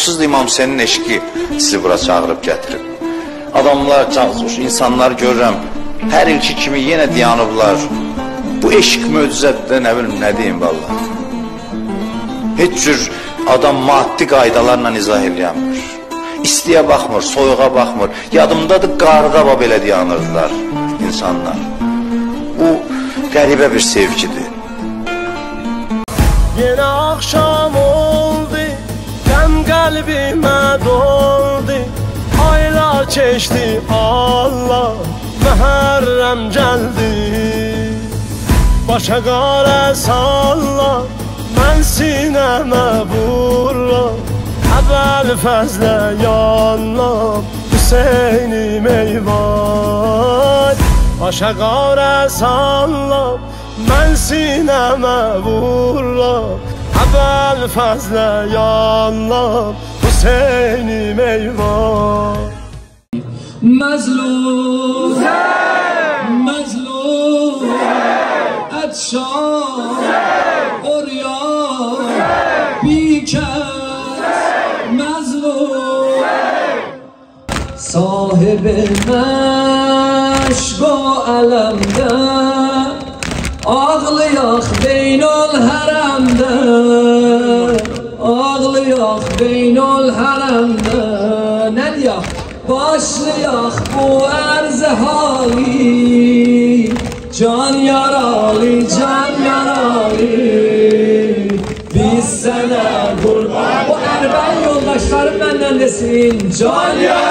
Onsuz da İmam Hüseynin eşki sizi bura çağırıb gətirib. Adamlar, insanlar görürəm. Hər ilki kimi yenə dayanıblar. Bu eşq möcüzədir, nə bilim, nə deyim vallahi. Heç cür adam maddi qaydalarla izah eləyəmir. İstiyə baxmır, soyuğa baxmır. Yadımdadır, qarda bab elə dayanırdılar insanlar. Bu qəribə bir sevgidir. Oldu Dem kalbime doldu. Aylar geçti Allah Muharrem geldi. Başa qara salla Mən sinəmə vurla. Əvvəl fəzlə yanlam Hüseynim eyvay Başa qara sallam Mən sinəmə vurlam الفضل یا الله حسینی میوان مظلوم مظلوم اتشان اوریان بیکس مظلوم صاحب مش با علمدن آقل یخ beynol haremde ne diyak başlayak bu erze hali can yaralı can yaralı. Biz sana kurban bu erben yoldaşlarım benden desin can yaralı